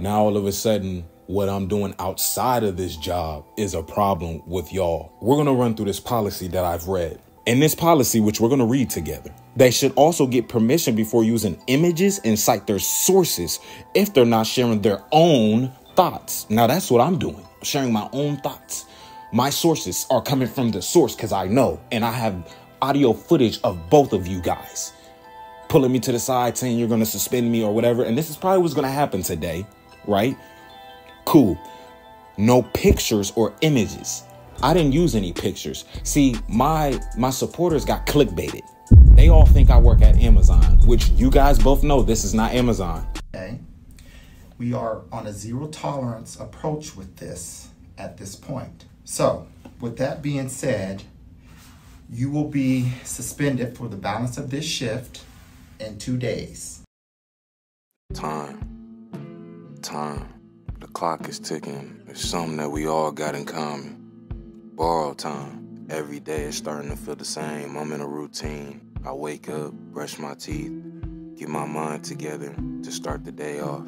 Now all of a sudden, what I'm doing outside of this job is a problem with y'all. We're gonna run through this policy that I've read. And this policy, which we're gonna read together, they should also get permission before using images and cite their sources if they're not sharing their own thoughts. Now that's what I'm doing, sharing my own thoughts. My sources are coming from the source because I know, and I have audio footage of both of you guys pulling me to the side saying you're gonna suspend me or whatever. And this is probably what's gonna happen today, right? Cool. No pictures or images. I didn't use any pictures. See, my my supporters got clickbaited. They all think I work at Amazon, which you guys both know this is not Amazon. Okay. We are on a zero tolerance approach with this at this point. So, with that being said, you will be suspended for the balance of this shift in two days. Time. Time. The clock is ticking. It's something that we all got in common. Borrowed time. Every day is starting to feel the same. I'm in a routine. I wake up, brush my teeth, get my mind together to start the day off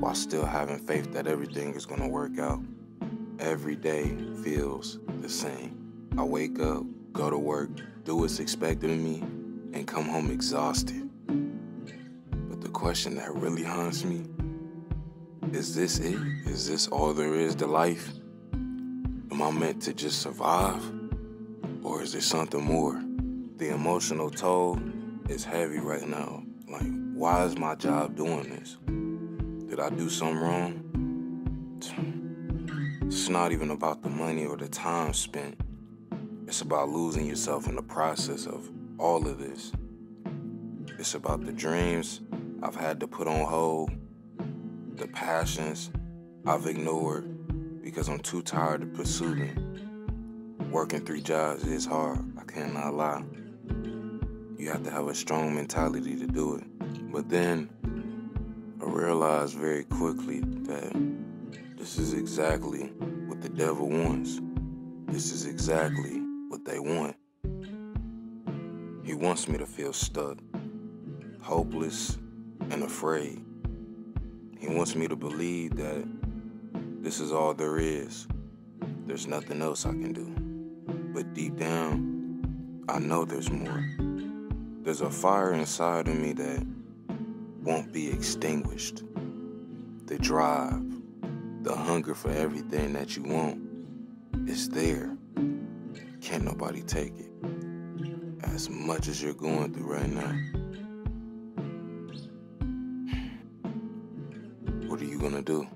while still having faith that everything is going to work out. Every day feels the same. I wake up, go to work, do what's expected of me, and come home exhausted. But the question that really haunts me is this it? Is this all there is to life? Am I meant to just survive? Or is there something more? The emotional toll is heavy right now. Like, why is my job doing this? Did I do something wrong? It's not even about the money or the time spent. It's about losing yourself in the process of all of this. It's about the dreams I've had to put on hold, the passions I've ignored because I'm too tired to pursue them. Working three jobs is hard, I cannot lie. You have to have a strong mentality to do it. But then I realized very quickly that this is exactly what the devil wants. This is exactly what they want. He wants me to feel stuck, hopeless, and afraid. He wants me to believe that this is all there is. There's nothing else I can do. But deep down, I know there's more. There's a fire inside of me that won't be extinguished. The drive, the hunger for everything that you want is there. Can't nobody take it. As much as you're going through right now. What are you gonna do?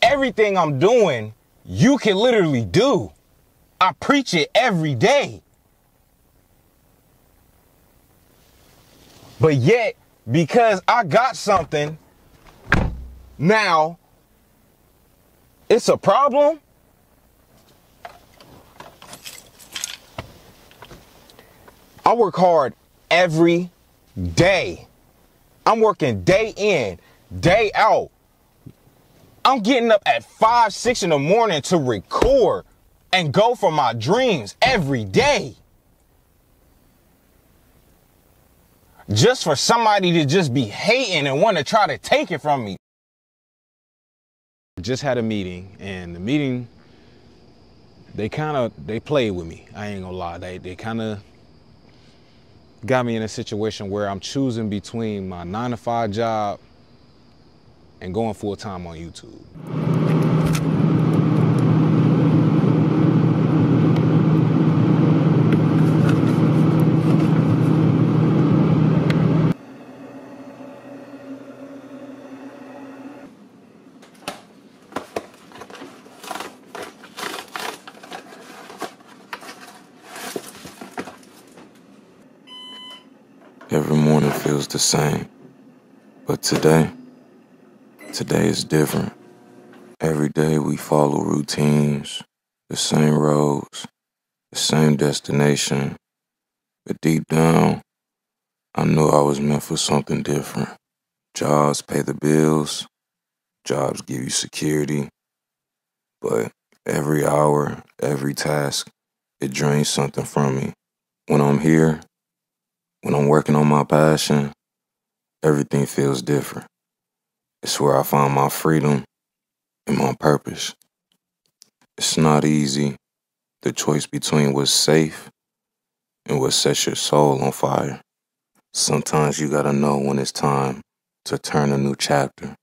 Everything I'm doing, you can literally do. I preach it every day. But yet, because I got something, now it's a problem. I work hard every day. I'm working day in, day out. I'm getting up at five, six in the morning to record and go for my dreams every day. Just for somebody to just be hating and want to try to take it from me. Just had a meeting and the meeting, they kind of, they played with me. I ain't gonna lie. They, they kind of got me in a situation where I'm choosing between my nine to five job and going full time on YouTube. Every morning feels the same. But today, today is different. Every day we follow routines, the same roads, the same destination. But deep down, I knew I was meant for something different. Jobs pay the bills, jobs give you security. But every hour, every task, it drains something from me. When I'm here, when I'm working on my passion, everything feels different. It's where I find my freedom and my purpose. It's not easy, the choice between what's safe and what sets your soul on fire. Sometimes you gotta know when it's time to turn a new chapter.